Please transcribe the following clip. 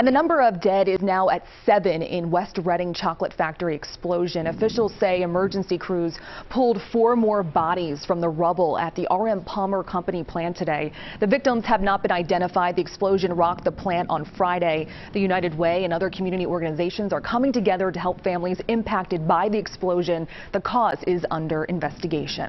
And the number of dead is now at seven in West Reading chocolate factory explosion. Mm. Officials say emergency crews pulled four more bodies from the rubble at the RM Palmer Company plant today. The victims have not been identified. The explosion rocked the plant on Friday. The United Way and other community organizations are coming together to help families impacted by the explosion. The cause is under investigation.